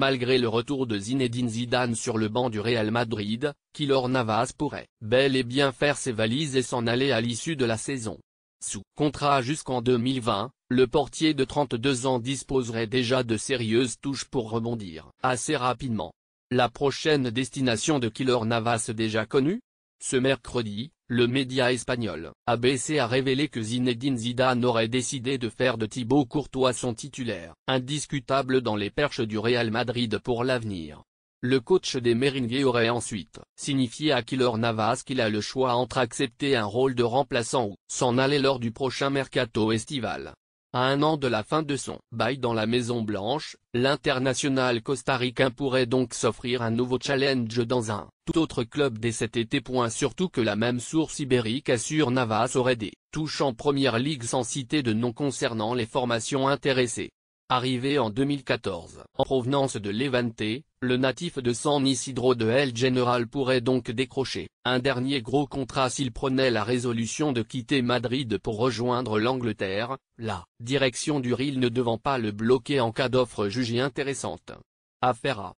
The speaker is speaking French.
Malgré le retour de Zinedine Zidane sur le banc du Real Madrid, Keylor Navas pourrait bel et bien faire ses valises et s'en aller à l'issue de la saison. Sous contrat jusqu'en 2020, le portier de 32 ans disposerait déjà de sérieuses touches pour rebondir assez rapidement. La prochaine destination de Keylor Navas déjà connue Ce mercredi, le média espagnol, ABC a révélé que Zinedine Zidane aurait décidé de faire de Thibaut Courtois son titulaire, indiscutable dans les perches du Real Madrid pour l'avenir. Le coach des Merengues aurait ensuite signifié à Keylor Navas qu'il a le choix entre accepter un rôle de remplaçant ou s'en aller lors du prochain mercato estival. À un an de la fin de son bail dans la Maison Blanche, l'international costaricain pourrait donc s'offrir un nouveau challenge dans un tout autre club dès cet été. Surtout que la même source ibérique assure Navas aurait des touches en première ligue sans citer de nom concernant les formations intéressées. Arrivé en 2014, en provenance de Levante, le natif de San Isidro de El General pourrait donc décrocher. Un dernier gros contrat s'il prenait la résolution de quitter Madrid pour rejoindre l'Angleterre, la direction du RIL ne devant pas le bloquer en cas d'offre jugée intéressante. Affaire à